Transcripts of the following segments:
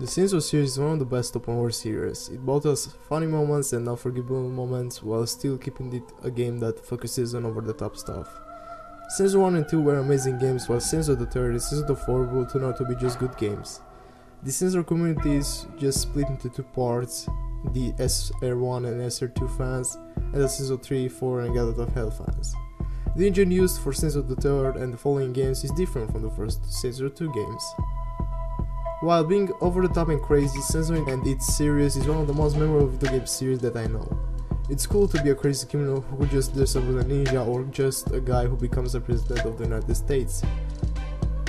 The Saints series is one of the best open world series. It both has funny moments and unforgivable moments while still keeping it a game that focuses on over the top stuff. Saints 1 and 2 were amazing games while Saints Row the 3rd and Saints Row the 4 will turn out to be just good games. The Saints community is just split into two parts, the SR1 and SR2 fans, and the Saints Row 3, 4 and Gat out of Hell fans. The engine used for Saints Row the 3rd and the following games is different from the first Saints Row 2 games. While being over the top and crazy, Saints Row and its series is one of the most memorable video game series that I know. It's cool to be a crazy criminal who just dress up as a ninja or just a guy who becomes the president of the United States.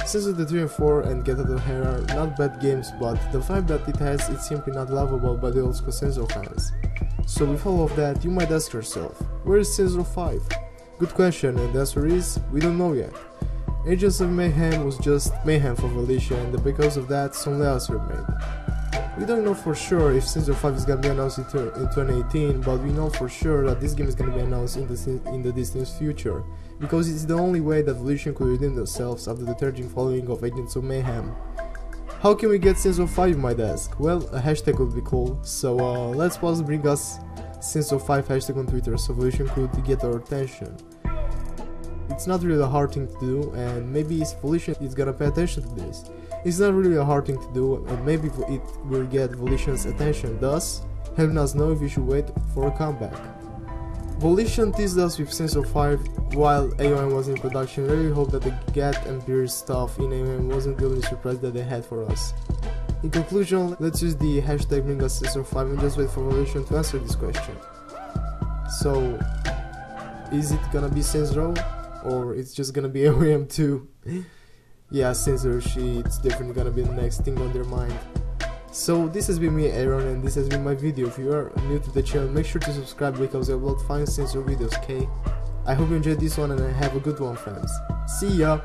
Saints Row the 3 and 4 and Gat Out of Hell are not bad games, but the vibe that it has is simply not lovable by the old school Saints Row fans. So with all of that, you might ask yourself, where is Saints Row 5? Good question, and the answer is, we don't know yet. Agents of Mayhem was just Mayhem for Volition, and because of that, some layouts were made. We don't know for sure if Saints Row 5 is gonna be announced in, in 2018, but we know for sure that this game is gonna be announced in the, in the distant future, because it's the only way that Volition could redeem themselves after the surging following of Agents of Mayhem. How can we get Saints Row 5 you might ask? Well, a hashtag would be cool, so uh, let's pause bring us Saints Row 5 hashtag on Twitter so Volition could get our attention. It's not really a hard thing to do, and maybe it's Volition is gonna pay attention to this. It's not really a hard thing to do, and maybe it will get Volition's attention, thus helping us know if we should wait for a comeback. Volition teased us with Saints Row 5 while AOM was in production, really hope that the Gat and Beer stuff in AOM wasn't the only surprise that they had for us. In conclusion, let's use the hashtag BringUsSaintsRow5 and just wait for Volition to answer this question. So, is it gonna be Saints Row? Or it's just gonna be AOM 2 yeah censorship it's definitely gonna be the next thing on their mind. So this has been me Aron and this has been my video. If you are new to the channel make sure to subscribe because I upload fine Saints Row videos okay? I hope you enjoyed this one and have a good one friends. See ya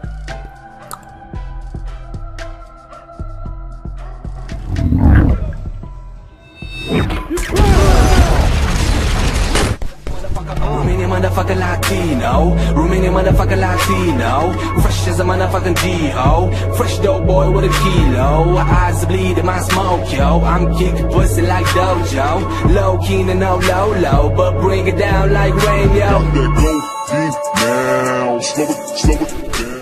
motherfucking Latino. Romanian motherfucking Latino. Fresh as a motherfucking G.O. Fresh dope boy with a kilo. Eyes bleed in my smoke, yo. I'm kicking pussy like Dojo. Low key and no low low. But bring it down like rain, yo. Now. Slow it, slow it down.